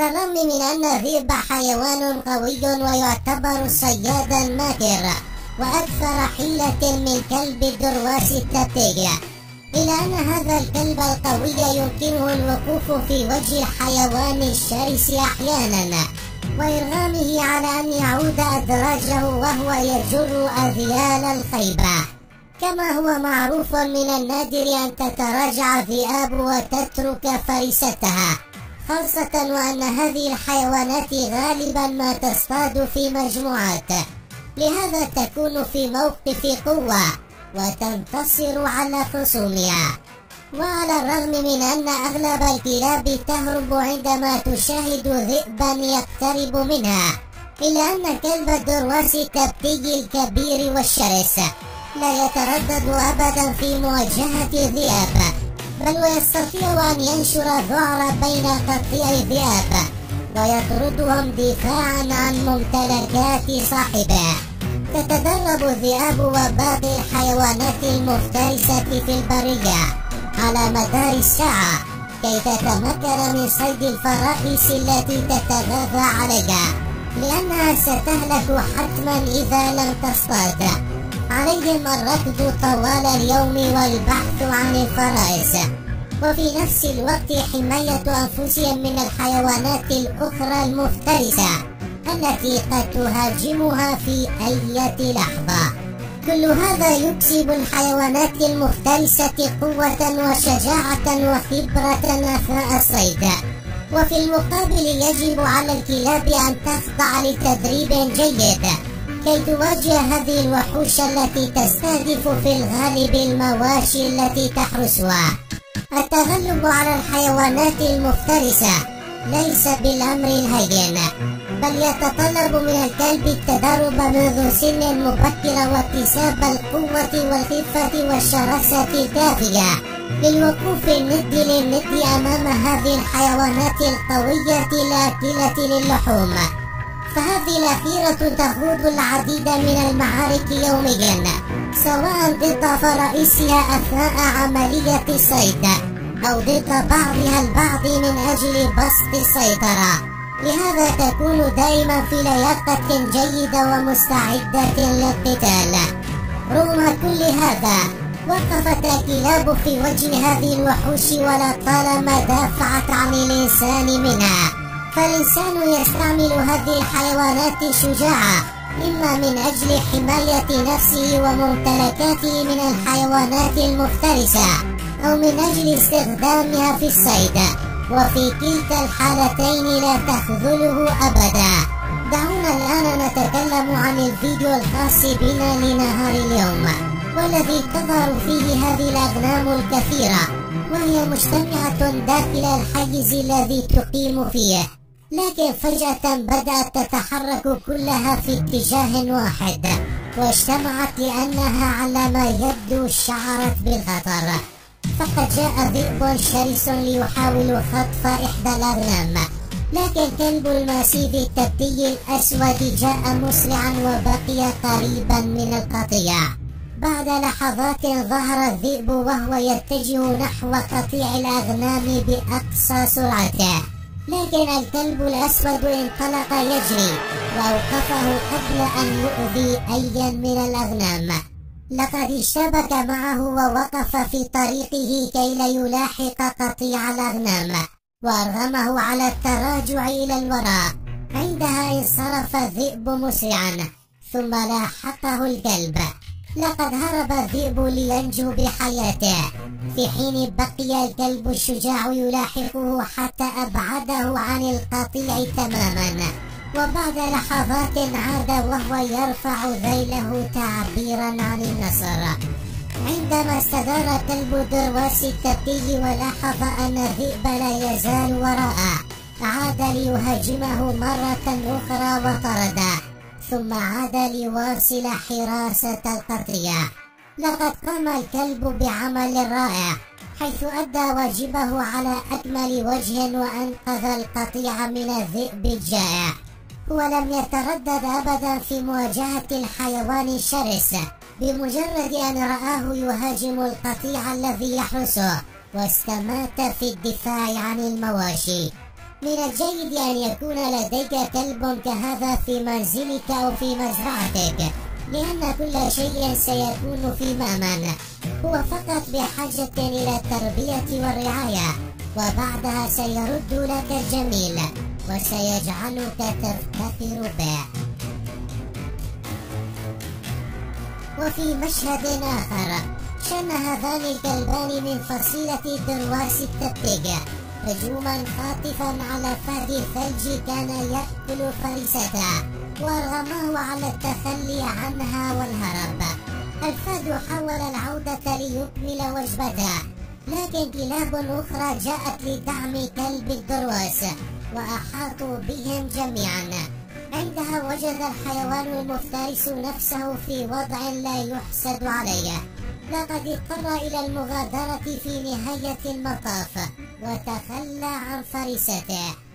بالرغم من أن الذئب حيوان قوي ويعتبر صيادا ماهر وأكثر حيلة من كلب الدرواس التبتيجي إلا أن هذا الكلب القوي يمكنه الوقوف في وجه الحيوان الشرس أحيانا وإرغامه على أن يعود أدراجه وهو يجر أذيال الخيبة. كما هو معروف من النادر أن تتراجع الذئاب وتترك فريستها. خاصة وأن هذه الحيوانات غالبا ما تصطاد في مجموعات. لهذا تكون في موقف قوة وتنتصر على خصومها. وعلى الرغم من أن أغلب الكلاب تهرب عندما تشاهد ذئبا يقترب منها إلا أن كلب الدرواس التبتي الكبير والشرس لا يتردد أبدا في مواجهة الذئاب. بل ويستطيع أن ينشر الذعر بين قطيع الذئاب ويطردهم دفاعا عن ممتلكات صاحبه. تتدرب الذئاب وباقي الحيوانات المفترسة في البرية على مدار الساعة كي تتمكن من صيد الفرائس التي تتغذى عليها لأنها ستهلك حتما إذا لم تصطاد. عليهم الركض طوال اليوم والبحث عن الفرائس. وفي نفس الوقت حماية أنفسهم من الحيوانات الأخرى المفترسة التي قد تهاجمها في أي لحظة. كل هذا يكسب الحيوانات المفترسة قوة وشجاعة وخبرة أثناء الصيد. وفي المقابل يجب على الكلاب أن تخضع لتدريب جيد كي تواجه هذه الوحوش التي تستهدف في الغالب المواشي التي تحرسها. التغلب على الحيوانات المفترسة. ليس بالأمر الهين بل يتطلب من الكلب التدرب منذ سن مبكرة واكتساب القوة والخفة والشراسة الكافية. للوقوف الند للند أمام هذه الحيوانات القوية الآكلة للحوم. فهذه الأخيرة تخوض العديد من المعارك يوميا سواء ضد فرائسها أثناء عملية الصيد. أو ضد بعضها البعض من أجل بسط السيطرة لهذا تكون دائما في لياقة جيدة ومستعدة للقتال. رغم كل هذا وقفت الكلاب في وجه هذه الوحوش ولطالما دافعت عن الإنسان منها. فالإنسان يستعمل هذه الحيوانات الشجاعة إما من أجل حماية نفسه وممتلكاته من الحيوانات المفترسة. أو من أجل استخدامها في الصيد. وفي كلتا الحالتين لا تخذله أبدا. دعونا الآن نتكلم عن الفيديو الخاص بنا لنهار اليوم والذي تظهر فيه هذه الأغنام الكثيرة وهي مجتمعة داخل الحيز الذي تقيم فيه. لكن فجأة بدأت تتحرك كلها في اتجاه واحد واجتمعت لأنها على ما يبدو شعرت بالخطر. فقد جاء ذئب شرس ليحاول خطف إحدى الأغنام. لكن كلب الماسيف التبتي الأسود جاء مسرعا وبقي قريبا من القطيع بعد لحظات ظهر الذئب وهو يتجه نحو قطيع الأغنام بأقصى سرعته. لكن الكلب الأسود انطلق يجري وأوقفه قبل أن يؤذي أيا من الأغنام. لقد اشتبك معه ووقف في طريقه كي لا يلاحق قطيع الأغنام وأرغمه على التراجع إلى الوراء عندها انصرف الذئب مسرعا ثم لاحقه الكلب. لقد هرب الذئب لينجو بحياته في حين بقي الكلب الشجاع يلاحقه حتى أبعده عن القطيع تماما. وبعد لحظات عاد وهو يرفع ذيله تعبيرا عن النصر. عندما استدار كلب درواس التبتي ولاحظ أن الذئب لا يزال وراءه عاد ليهاجمه مرة أخرى وطرده ثم عاد ليواصل حراسة القطيع لقد قام الكلب بعمل رائع حيث أدى واجبه على أكمل وجه وأنقذ القطيع من الذئب الجائع. ولم يتردد أبدا في مواجهة الحيوان الشرس بمجرد أن رآه يهاجم القطيع الذي يحرسه واستمات في الدفاع عن المواشي. من الجيد أن يكون لديك كلب كهذا في منزلك أو في مزرعتك لأن كل شيء سيكون في مأمن. هو فقط بحاجة إلى التربية والرعاية وبعدها سيرد لك الجميل. وسيجعلك تفتخر به وفي مشهد آخر شن هذان الكلبان من فصيلة درواس التبتيج هجوما خاطفا على فهد الثلج كان يأكل فريسته ورغمه على التخلي عنها والهرب. الفهد حاول العودة ليكمل وجبته لكن كلاب أخرى جاءت لدعم كلب الدرواس. وأحاطوا بهم جميعا. عندها وجد الحيوان المفترس نفسه في وضع لا يحسد عليه. لقد اضطر إلى المغادرة في نهاية المطاف وتخلى عن فريسته.